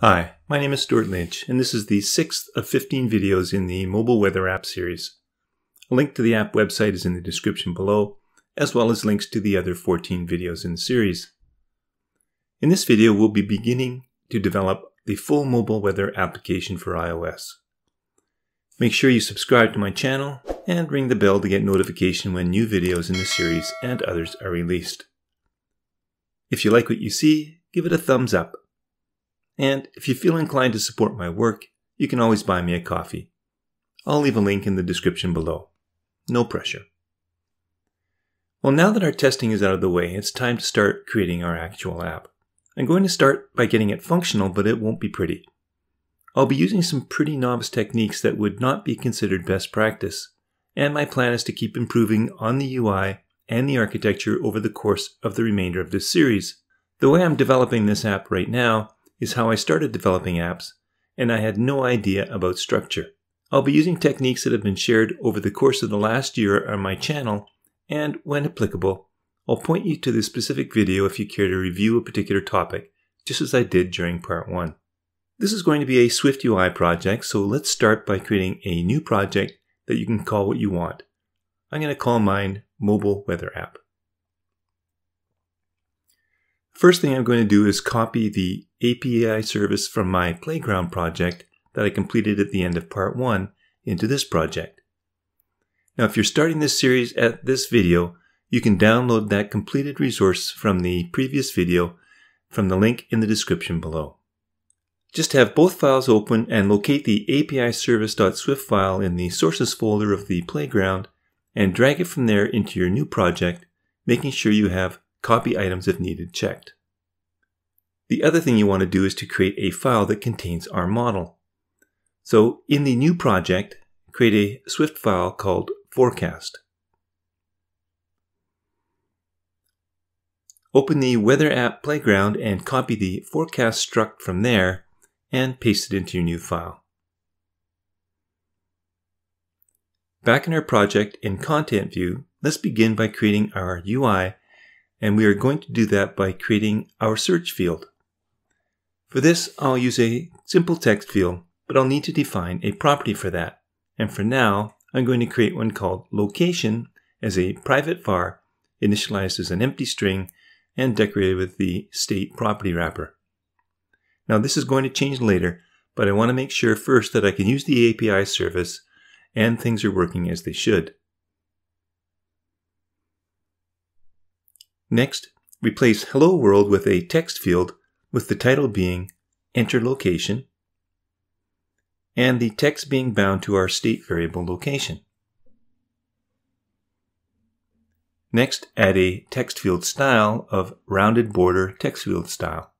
Hi, my name is Stewart Lynch, and this is the sixth of 15 videos in the Mobile Weather App series. A link to the app website is in the description below, as well as links to the other 14 videos in the series. In this video, we'll be beginning to develop the full mobile weather application for iOS. Make sure you subscribe to my channel and ring the bell to get notification when new videos in the series and others are released. If you like what you see, give it a thumbs up and if you feel inclined to support my work, you can always buy me a coffee. I'll leave a link in the description below. No pressure. Well, now that our testing is out of the way, it's time to start creating our actual app. I'm going to start by getting it functional, but it won't be pretty. I'll be using some pretty novice techniques that would not be considered best practice, and my plan is to keep improving on the UI and the architecture over the course of the remainder of this series. The way I'm developing this app right now is how I started developing apps, and I had no idea about structure. I'll be using techniques that have been shared over the course of the last year on my channel, and when applicable, I'll point you to the specific video if you care to review a particular topic, just as I did during part 1. This is going to be a SwiftUI project, so let's start by creating a new project that you can call what you want. I'm going to call mine Mobile Weather App. First thing I'm going to do is copy the API service from my Playground project that I completed at the end of part 1 into this project. Now if you're starting this series at this video, you can download that completed resource from the previous video from the link in the description below. Just have both files open and locate the API service.swift file in the sources folder of the Playground and drag it from there into your new project, making sure you have copy items if needed checked. The other thing you want to do is to create a file that contains our model. So in the new project, create a Swift file called forecast. Open the Weather App Playground and copy the forecast struct from there and paste it into your new file. Back in our project in Content View, let's begin by creating our UI and we are going to do that by creating our search field. For this, I'll use a simple text field, but I'll need to define a property for that. And for now, I'm going to create one called location as a private var initialized as an empty string and decorated with the state property wrapper. Now this is going to change later, but I want to make sure first that I can use the API service and things are working as they should. Next, replace Hello World with a text field with the title being Enter Location and the text being bound to our state variable location. Next, add a text field style of rounded border text field style.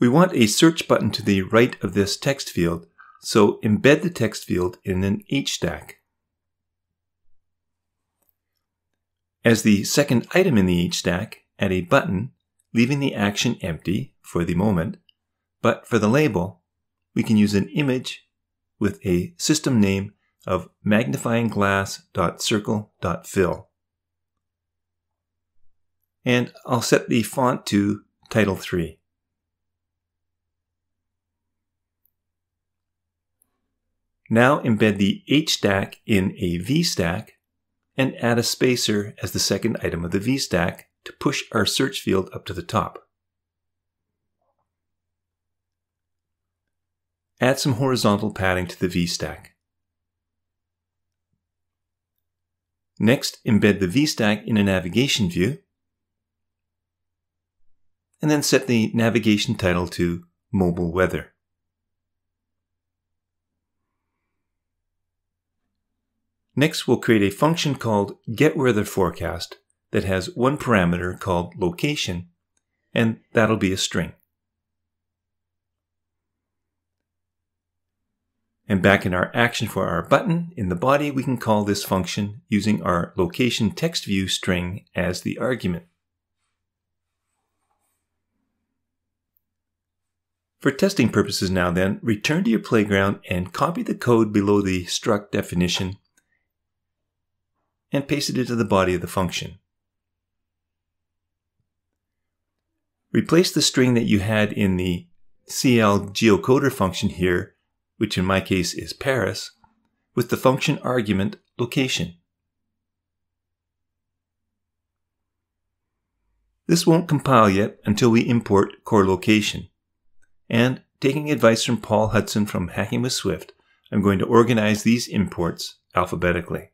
We want a search button to the right of this text field, so embed the text field in an H stack. As the second item in the H stack, add a button, leaving the action empty for the moment, but for the label, we can use an image with a system name of magnifyingglass.circle.fill. And I'll set the font to Title 3. Now embed the H stack in a V stack and add a spacer as the second item of the VStack to push our search field up to the top. Add some horizontal padding to the VStack. Next, embed the VStack in a navigation view, and then set the navigation title to Mobile Weather. Next, we'll create a function called getWeatherForecast that has one parameter called location, and that'll be a string. And back in our action for our button, in the body, we can call this function using our location text view string as the argument. For testing purposes now then, return to your playground and copy the code below the struct definition and paste it into the body of the function. Replace the string that you had in the CL geocoder function here, which in my case is Paris, with the function argument location. This won't compile yet until we import core location. And taking advice from Paul Hudson from Hacking with Swift, I'm going to organize these imports alphabetically.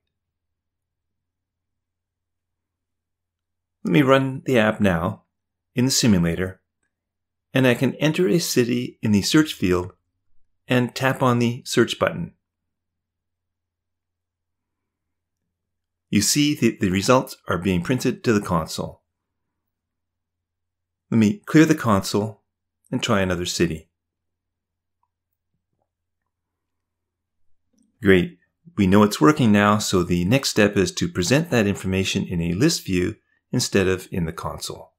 Let me run the app now in the simulator, and I can enter a city in the search field and tap on the search button. You see that the results are being printed to the console. Let me clear the console and try another city. Great. We know it's working now, so the next step is to present that information in a list view instead of in the console.